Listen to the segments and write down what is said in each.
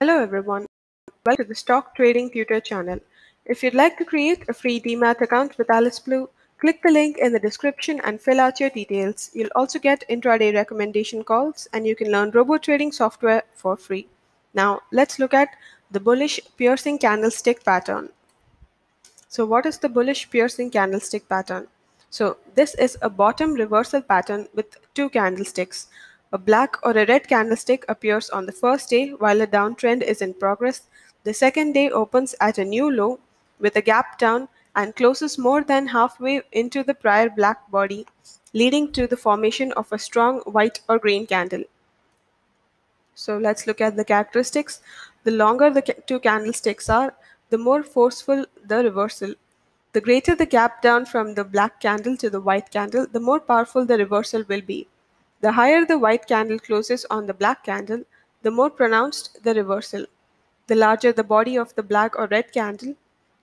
Hello everyone, welcome to the Stock Trading Tutor channel. If you'd like to create a free Demat account with Alice Blue, click the link in the description and fill out your details. You'll also get intraday recommendation calls and you can learn robo trading software for free. Now let's look at the bullish piercing candlestick pattern. So what is the bullish piercing candlestick pattern? So this is a bottom reversal pattern with two candlesticks. A black or a red candlestick appears on the first day while a downtrend is in progress. The second day opens at a new low with a gap down and closes more than halfway into the prior black body, leading to the formation of a strong white or green candle. So let's look at the characteristics. The longer the two candlesticks are, the more forceful the reversal. The greater the gap down from the black candle to the white candle, the more powerful the reversal will be. The higher the white candle closes on the black candle, the more pronounced the reversal. The larger the body of the black or red candle,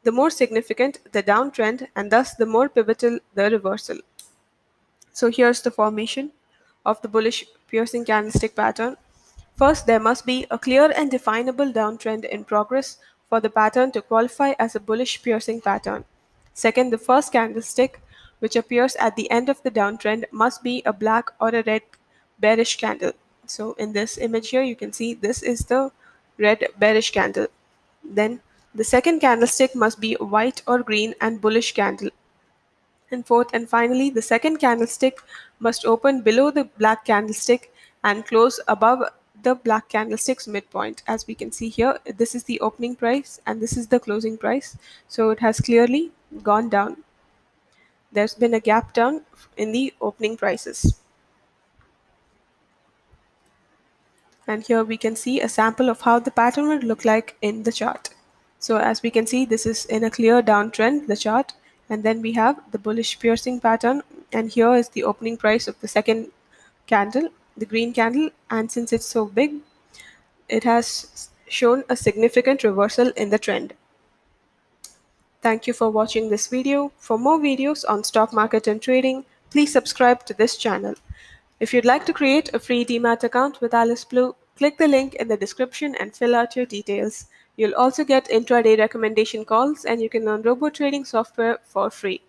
the more significant the downtrend and thus the more pivotal the reversal. So here's the formation of the bullish piercing candlestick pattern. First, there must be a clear and definable downtrend in progress for the pattern to qualify as a bullish piercing pattern. Second, the first candlestick, which appears at the end of the downtrend, must be a black or a red bearish candle. So in this image here, you can see this is the red bearish candle. Then the second candlestick must be white or green and bullish candle. And fourth and finally, the second candlestick must open below the black candlestick and close above the black candlestick's midpoint. As we can see here, this is the opening price and this is the closing price. So it has clearly gone down. There's been a gap down in the opening prices. And here we can see a sample of how the pattern would look like in the chart. So as we can see, this is in a clear downtrend, the chart. And then we have the bullish piercing pattern. And here is the opening price of the second candle the green candle and since it's so big it has shown a significant reversal in the trend. Thank you for watching this video. For more videos on stock market and trading, please subscribe to this channel. If you'd like to create a free Demat account with Alice Blue, click the link in the description and fill out your details. You'll also get intraday recommendation calls and you can learn robo trading software for free.